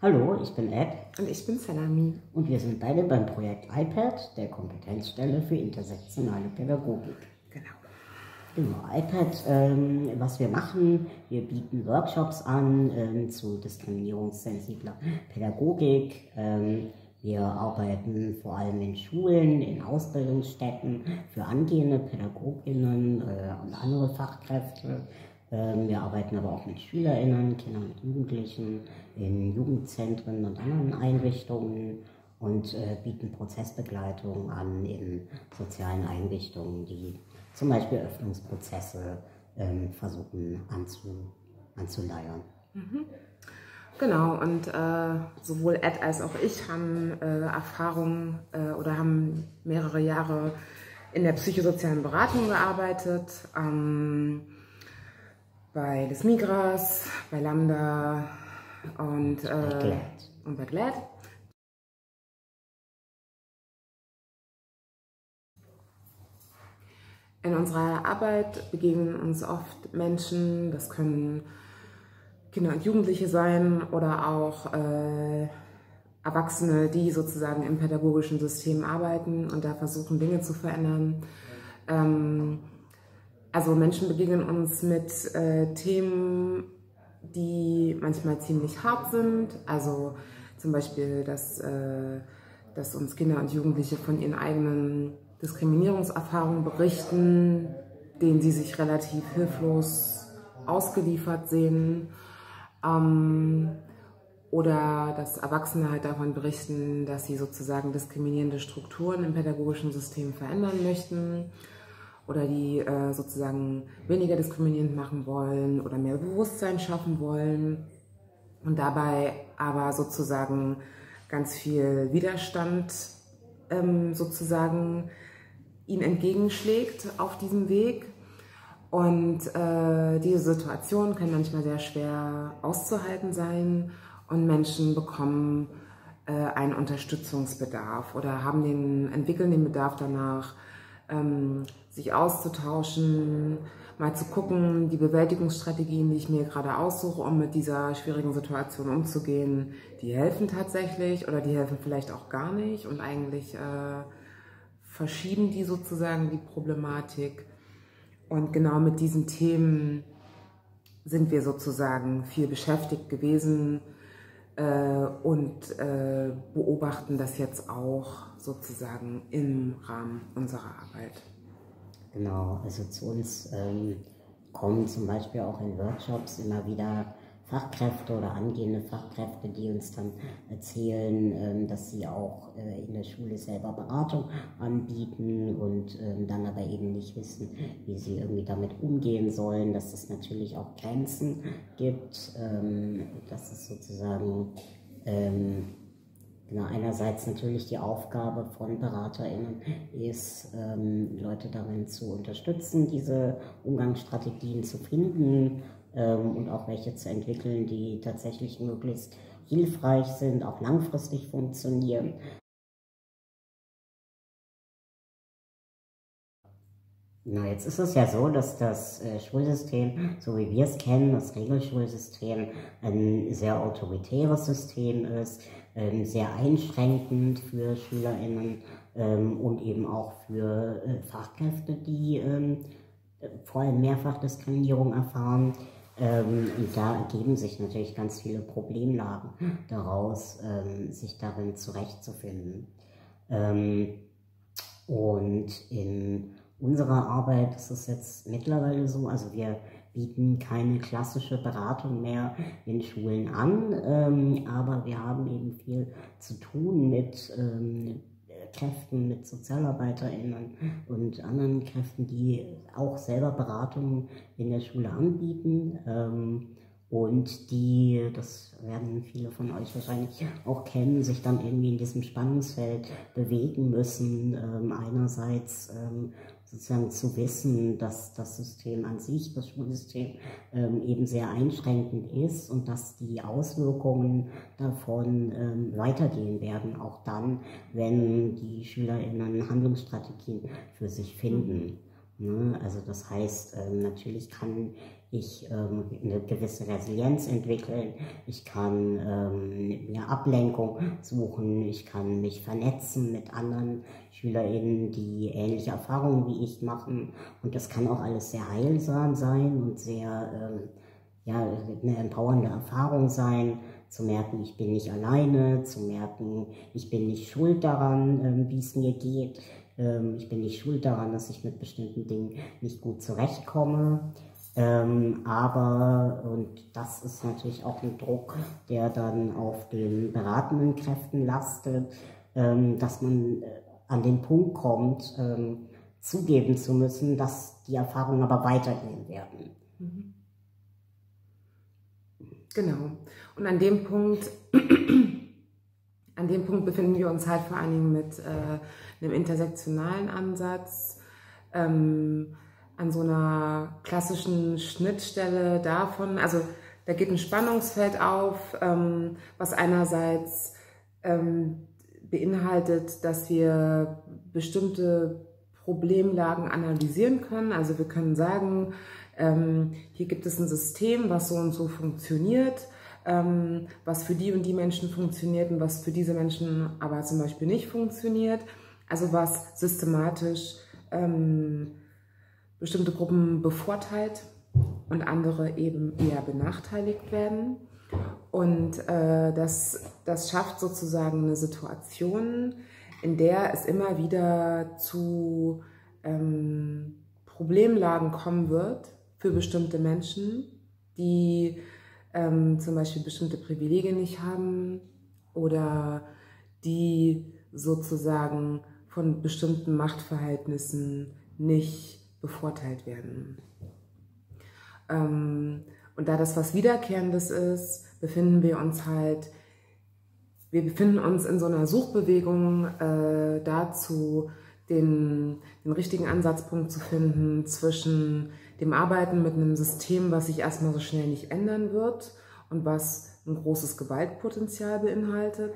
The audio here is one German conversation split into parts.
Hallo, ich bin Ed. Und ich bin Salami. Und wir sind beide beim Projekt iPad, der Kompetenzstelle für intersektionale Pädagogik. Genau. Genau, iPad, ähm, was wir machen, wir bieten Workshops an ähm, zu diskriminierungssensibler Pädagogik. Ähm, wir arbeiten vor allem in Schulen, in Ausbildungsstätten für angehende Pädagoginnen äh, und andere Fachkräfte. Ähm, wir arbeiten aber auch mit SchülerInnen, Kindern und Jugendlichen in Jugendzentren und anderen Einrichtungen und äh, bieten Prozessbegleitung an in sozialen Einrichtungen, die zum Beispiel Öffnungsprozesse ähm, versuchen anzu, anzuleiern. Mhm. Genau, und äh, sowohl Ed als auch ich haben äh, Erfahrung äh, oder haben mehrere Jahre in der psychosozialen Beratung gearbeitet. Ähm, bei des Migras, bei Lambda und, äh, bei Glad. und bei Glad. In unserer Arbeit begegnen uns oft Menschen, das können Kinder und Jugendliche sein oder auch äh, Erwachsene, die sozusagen im pädagogischen System arbeiten und da versuchen, Dinge zu verändern. Ähm, also Menschen begegnen uns mit äh, Themen, die manchmal ziemlich hart sind. Also zum Beispiel, dass, äh, dass uns Kinder und Jugendliche von ihren eigenen Diskriminierungserfahrungen berichten, denen sie sich relativ hilflos ausgeliefert sehen. Ähm, oder dass Erwachsene halt davon berichten, dass sie sozusagen diskriminierende Strukturen im pädagogischen System verändern möchten oder die äh, sozusagen weniger diskriminierend machen wollen oder mehr Bewusstsein schaffen wollen und dabei aber sozusagen ganz viel Widerstand ähm, sozusagen ihnen entgegenschlägt auf diesem Weg. Und äh, diese Situationen können manchmal sehr schwer auszuhalten sein und Menschen bekommen äh, einen Unterstützungsbedarf oder haben den, entwickeln den Bedarf danach, ähm, sich auszutauschen, mal zu gucken, die Bewältigungsstrategien, die ich mir gerade aussuche, um mit dieser schwierigen Situation umzugehen, die helfen tatsächlich oder die helfen vielleicht auch gar nicht und eigentlich äh, verschieben die sozusagen die Problematik. Und genau mit diesen Themen sind wir sozusagen viel beschäftigt gewesen und äh, beobachten das jetzt auch sozusagen im Rahmen unserer Arbeit. Genau, also zu uns ähm, kommen zum Beispiel auch in Workshops immer wieder Fachkräfte oder angehende Fachkräfte, die uns dann erzählen, ähm, dass sie auch äh, in der Schule selber Beratung anbieten und ähm, dann aber eben nicht wissen, wie sie irgendwie damit umgehen sollen, dass es natürlich auch Grenzen gibt, ähm, dass es sozusagen Genau, einerseits natürlich die Aufgabe von BeraterInnen ist, Leute darin zu unterstützen, diese Umgangsstrategien zu finden ähm, und auch welche zu entwickeln, die tatsächlich möglichst hilfreich sind, auch langfristig funktionieren. Na, jetzt ist es ja so, dass das äh, Schulsystem, so wie wir es kennen, das Regelschulsystem, ein sehr autoritäres System ist, ähm, sehr einschränkend für SchülerInnen ähm, und eben auch für äh, Fachkräfte, die ähm, vor allem Mehrfachdiskriminierung erfahren. Ähm, und da ergeben sich natürlich ganz viele Problemlagen daraus, ähm, sich darin zurechtzufinden. Ähm, und in unserer Arbeit ist es jetzt mittlerweile so, also wir bieten keine klassische Beratung mehr in Schulen an, ähm, aber wir haben eben viel zu tun mit ähm, Kräften, mit SozialarbeiterInnen und anderen Kräften, die auch selber Beratungen in der Schule anbieten. Ähm, und die, das werden viele von euch wahrscheinlich auch kennen, sich dann irgendwie in diesem Spannungsfeld bewegen müssen. Ähm, einerseits ähm, sozusagen zu wissen, dass das System an sich, das Schulsystem, ähm, eben sehr einschränkend ist und dass die Auswirkungen davon ähm, weitergehen werden, auch dann, wenn die SchülerInnen Handlungsstrategien für sich finden. Ne? Also das heißt, ähm, natürlich kann ich ähm, eine gewisse Resilienz entwickeln, ich kann ähm, mir Ablenkung suchen, ich kann mich vernetzen mit anderen SchülerInnen, die ähnliche Erfahrungen wie ich machen. Und das kann auch alles sehr heilsam sein und sehr, ähm, ja, eine empowernde Erfahrung sein, zu merken, ich bin nicht alleine, zu merken, ich bin nicht schuld daran, ähm, wie es mir geht, ähm, ich bin nicht schuld daran, dass ich mit bestimmten Dingen nicht gut zurechtkomme. Ähm, aber, und das ist natürlich auch ein Druck, der dann auf den beratenden Kräften lastet, ähm, dass man äh, an den Punkt kommt, ähm, zugeben zu müssen, dass die Erfahrungen aber weitergehen werden. Mhm. Genau. Und an dem Punkt, an dem Punkt befinden wir uns halt vor allen Dingen mit äh, einem intersektionalen Ansatz. Ähm, an so einer klassischen Schnittstelle davon, also da geht ein Spannungsfeld auf, ähm, was einerseits ähm, beinhaltet, dass wir bestimmte Problemlagen analysieren können. Also wir können sagen, ähm, hier gibt es ein System, was so und so funktioniert, ähm, was für die und die Menschen funktioniert und was für diese Menschen aber zum Beispiel nicht funktioniert. Also was systematisch ähm, bestimmte Gruppen bevorteilt und andere eben eher benachteiligt werden. Und äh, das, das schafft sozusagen eine Situation, in der es immer wieder zu ähm, Problemlagen kommen wird für bestimmte Menschen, die ähm, zum Beispiel bestimmte Privilegien nicht haben oder die sozusagen von bestimmten Machtverhältnissen nicht bevorteilt werden. Ähm, und da das was Wiederkehrendes ist, befinden wir uns halt, wir befinden uns in so einer Suchbewegung äh, dazu, den, den richtigen Ansatzpunkt zu finden zwischen dem Arbeiten mit einem System, was sich erstmal so schnell nicht ändern wird und was ein großes Gewaltpotenzial beinhaltet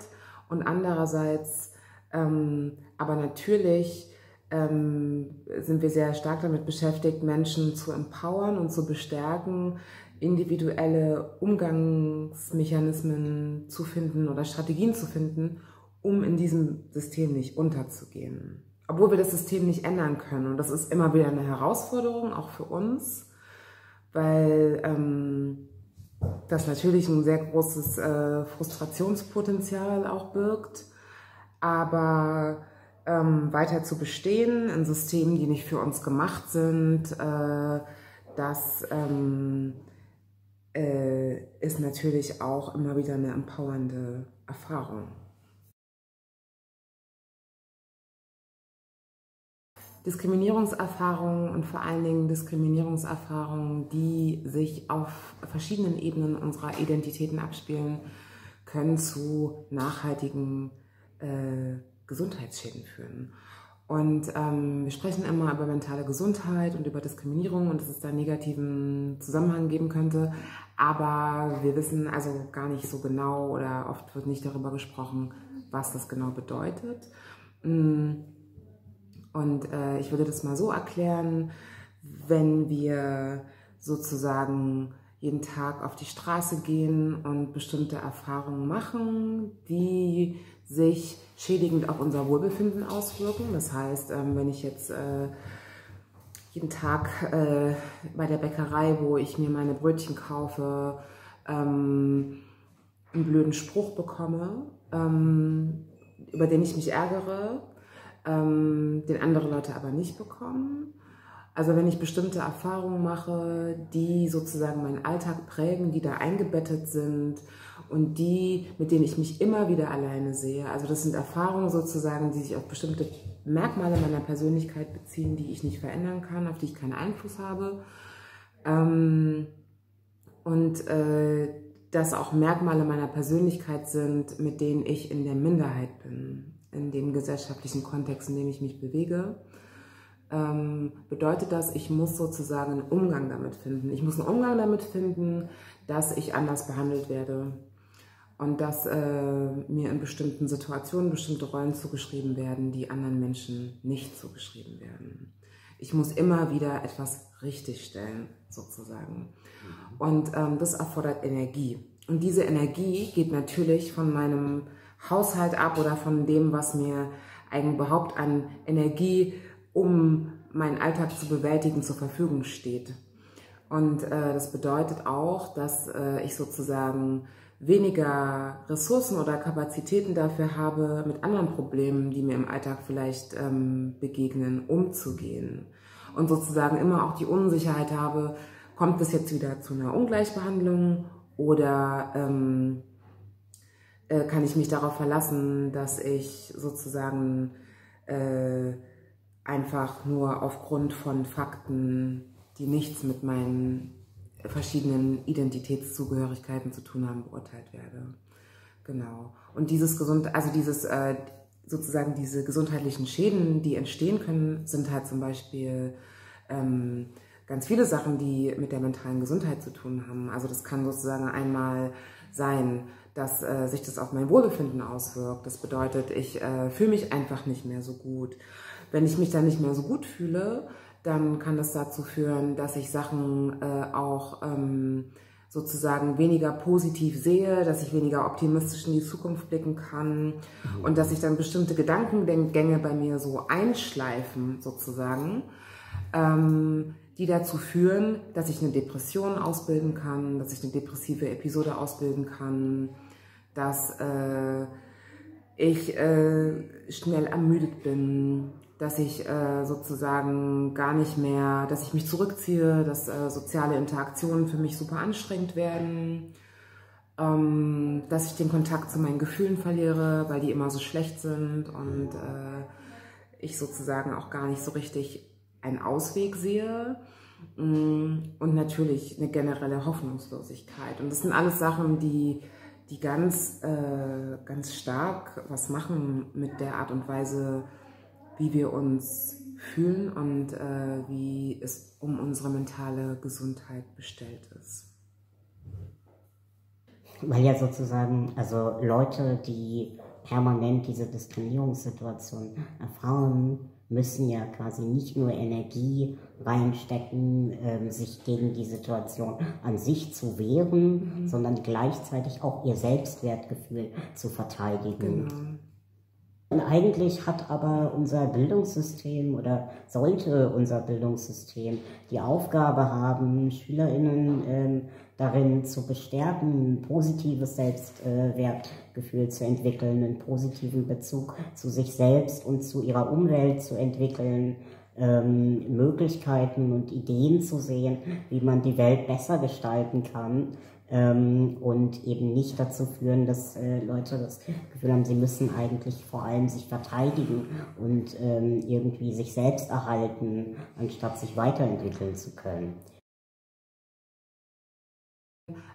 und andererseits ähm, aber natürlich sind wir sehr stark damit beschäftigt, Menschen zu empowern und zu bestärken, individuelle Umgangsmechanismen zu finden oder Strategien zu finden, um in diesem System nicht unterzugehen. Obwohl wir das System nicht ändern können. Und das ist immer wieder eine Herausforderung, auch für uns, weil ähm, das natürlich ein sehr großes äh, Frustrationspotenzial auch birgt. Aber ähm, weiter zu bestehen in Systemen, die nicht für uns gemacht sind. Äh, das ähm, äh, ist natürlich auch immer wieder eine empowernde Erfahrung. Diskriminierungserfahrungen und vor allen Dingen Diskriminierungserfahrungen, die sich auf verschiedenen Ebenen unserer Identitäten abspielen, können zu nachhaltigen äh, Gesundheitsschäden führen. Und ähm, wir sprechen immer über mentale Gesundheit und über Diskriminierung und dass es da einen negativen Zusammenhang geben könnte. Aber wir wissen also gar nicht so genau oder oft wird nicht darüber gesprochen, was das genau bedeutet. Mm. Und äh, ich würde das mal so erklären, wenn wir sozusagen jeden Tag auf die Straße gehen und bestimmte Erfahrungen machen, die sich schädigend auf unser Wohlbefinden auswirken. Das heißt, ähm, wenn ich jetzt äh, jeden Tag äh, bei der Bäckerei, wo ich mir meine Brötchen kaufe, ähm, einen blöden Spruch bekomme, ähm, über den ich mich ärgere, den andere Leute aber nicht bekommen. Also wenn ich bestimmte Erfahrungen mache, die sozusagen meinen Alltag prägen, die da eingebettet sind und die, mit denen ich mich immer wieder alleine sehe. Also das sind Erfahrungen sozusagen, die sich auf bestimmte Merkmale meiner Persönlichkeit beziehen, die ich nicht verändern kann, auf die ich keinen Einfluss habe. Ähm, und äh, das auch Merkmale meiner Persönlichkeit sind, mit denen ich in der Minderheit bin, in dem gesellschaftlichen Kontext, in dem ich mich bewege. Ähm, bedeutet das, ich muss sozusagen einen Umgang damit finden. Ich muss einen Umgang damit finden, dass ich anders behandelt werde, und dass äh, mir in bestimmten Situationen bestimmte Rollen zugeschrieben werden, die anderen Menschen nicht zugeschrieben werden. Ich muss immer wieder etwas richtigstellen, sozusagen. Und ähm, das erfordert Energie. Und diese Energie geht natürlich von meinem Haushalt ab oder von dem, was mir eigentlich überhaupt an Energie, um meinen Alltag zu bewältigen, zur Verfügung steht. Und äh, das bedeutet auch, dass äh, ich sozusagen weniger Ressourcen oder Kapazitäten dafür habe, mit anderen Problemen, die mir im Alltag vielleicht ähm, begegnen, umzugehen. Und sozusagen immer auch die Unsicherheit habe, kommt es jetzt wieder zu einer Ungleichbehandlung oder ähm, äh, kann ich mich darauf verlassen, dass ich sozusagen äh, einfach nur aufgrund von Fakten, die nichts mit meinen verschiedenen Identitätszugehörigkeiten zu tun haben, beurteilt werde. Genau. Und dieses gesund, also dieses äh, sozusagen diese gesundheitlichen Schäden, die entstehen können, sind halt zum Beispiel ähm, ganz viele Sachen, die mit der mentalen Gesundheit zu tun haben. Also das kann sozusagen einmal sein, dass äh, sich das auf mein Wohlbefinden auswirkt. Das bedeutet, ich äh, fühle mich einfach nicht mehr so gut. Wenn ich mich dann nicht mehr so gut fühle, dann kann das dazu führen, dass ich Sachen äh, auch ähm, sozusagen weniger positiv sehe, dass ich weniger optimistisch in die Zukunft blicken kann und dass sich dann bestimmte Gedankengänge bei mir so einschleifen sozusagen, ähm, die dazu führen, dass ich eine Depression ausbilden kann, dass ich eine depressive Episode ausbilden kann, dass äh, ich äh, schnell ermüdet bin, dass ich äh, sozusagen gar nicht mehr, dass ich mich zurückziehe, dass äh, soziale Interaktionen für mich super anstrengend werden, ähm, dass ich den Kontakt zu meinen Gefühlen verliere, weil die immer so schlecht sind und äh, ich sozusagen auch gar nicht so richtig einen Ausweg sehe mm, und natürlich eine generelle Hoffnungslosigkeit. Und das sind alles Sachen, die, die ganz, äh, ganz stark was machen mit der Art und Weise, wie wir uns fühlen und äh, wie es um unsere mentale Gesundheit bestellt ist. Weil ja sozusagen, also Leute, die permanent diese Diskriminierungssituation erfahren, müssen ja quasi nicht nur Energie reinstecken, ähm, sich gegen die Situation an sich zu wehren, mhm. sondern gleichzeitig auch ihr Selbstwertgefühl zu verteidigen. Genau. Und eigentlich hat aber unser Bildungssystem oder sollte unser Bildungssystem die Aufgabe haben, SchülerInnen ähm, darin zu bestärken, ein positives Selbstwertgefühl zu entwickeln, einen positiven Bezug zu sich selbst und zu ihrer Umwelt zu entwickeln, ähm, Möglichkeiten und Ideen zu sehen, wie man die Welt besser gestalten kann ähm, und eben nicht dazu führen, dass äh, Leute das Gefühl haben, sie müssen eigentlich vor allem sich verteidigen und ähm, irgendwie sich selbst erhalten, anstatt sich weiterentwickeln zu können.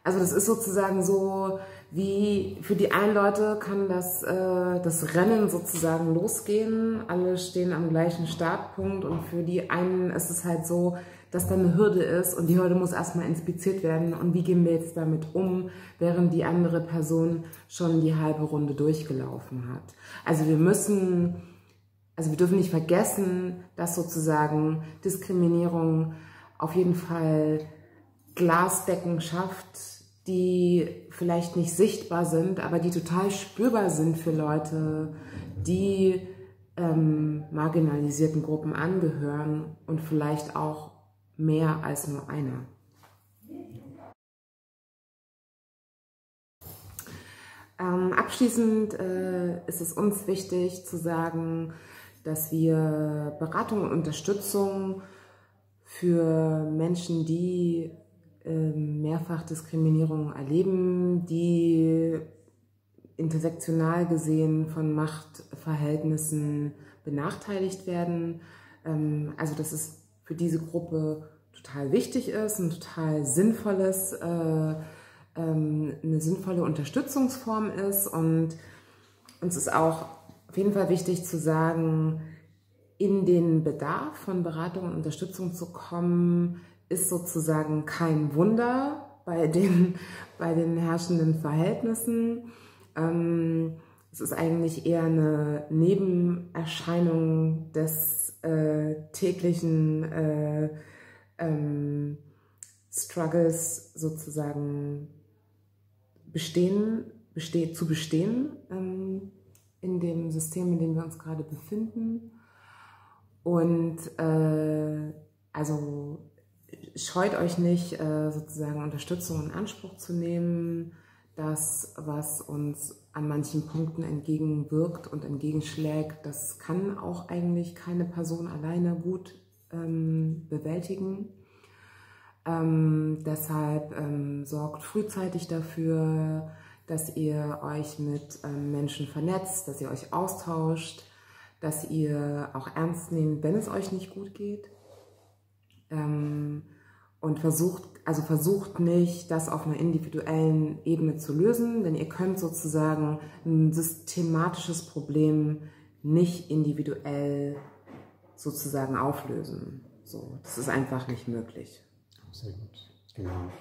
Also das ist sozusagen so, wie für die einen Leute kann das, äh, das Rennen sozusagen losgehen, alle stehen am gleichen Startpunkt und für die einen ist es halt so, dass da eine Hürde ist und die Hürde muss erstmal inspiziert werden und wie gehen wir jetzt damit um, während die andere Person schon die halbe Runde durchgelaufen hat. Also wir müssen, also wir dürfen nicht vergessen, dass sozusagen Diskriminierung auf jeden Fall Glasdecken schafft, die vielleicht nicht sichtbar sind, aber die total spürbar sind für Leute, die ähm, marginalisierten Gruppen angehören und vielleicht auch mehr als nur einer. Ähm, abschließend äh, ist es uns wichtig zu sagen, dass wir Beratung und Unterstützung für Menschen, die äh, Mehrfachdiskriminierung erleben, die intersektional gesehen von Machtverhältnissen benachteiligt werden. Ähm, also das ist für diese Gruppe total wichtig ist, ein total sinnvolles, äh, ähm, eine sinnvolle Unterstützungsform ist. Und uns ist auch auf jeden Fall wichtig zu sagen, in den Bedarf von Beratung und Unterstützung zu kommen, ist sozusagen kein Wunder bei den, bei den herrschenden Verhältnissen. Ähm, es ist eigentlich eher eine Nebenerscheinung des äh, täglichen äh, ähm, Struggles sozusagen bestehen, beste zu bestehen ähm, in dem System, in dem wir uns gerade befinden. Und äh, also scheut euch nicht, äh, sozusagen Unterstützung in Anspruch zu nehmen. Das, was uns an manchen Punkten entgegenwirkt und entgegenschlägt, das kann auch eigentlich keine Person alleine gut ähm, bewältigen. Ähm, deshalb ähm, sorgt frühzeitig dafür, dass ihr euch mit ähm, Menschen vernetzt, dass ihr euch austauscht, dass ihr auch ernst nehmt, wenn es euch nicht gut geht. Ähm, und versucht, also versucht nicht, das auf einer individuellen Ebene zu lösen, denn ihr könnt sozusagen ein systematisches Problem nicht individuell sozusagen auflösen. So, das ist einfach nicht möglich. Absolut, genau.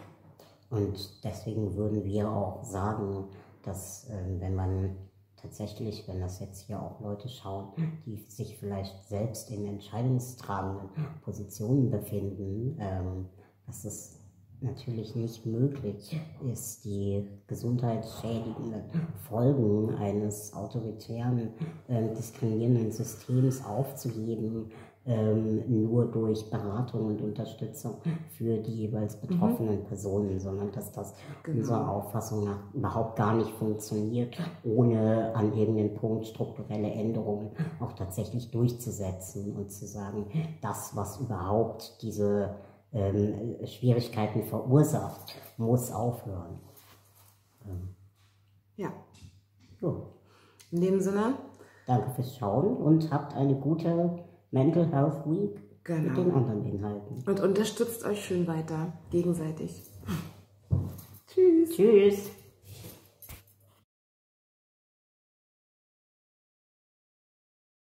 Und deswegen würden wir auch sagen, dass äh, wenn man tatsächlich, wenn das jetzt hier auch Leute schauen, die sich vielleicht selbst in entscheidungstragenden Positionen befinden, ähm, dass es natürlich nicht möglich ist, die gesundheitsschädigenden Folgen eines autoritären, äh, diskriminierenden Systems aufzuheben, ähm, nur durch Beratung und Unterstützung für die jeweils mhm. betroffenen mhm. Personen, sondern dass das genau. unserer Auffassung nach überhaupt gar nicht funktioniert, ohne an irgendeinem Punkt strukturelle Änderungen auch tatsächlich durchzusetzen und zu sagen, das, was überhaupt diese ähm, Schwierigkeiten verursacht, muss aufhören. Ähm. Ja. So. In dem Sinne. Danke fürs Schauen und habt eine gute Mental Health Week genau. mit den anderen Inhalten. Und unterstützt euch schön weiter, gegenseitig. Tschüss. Tschüss.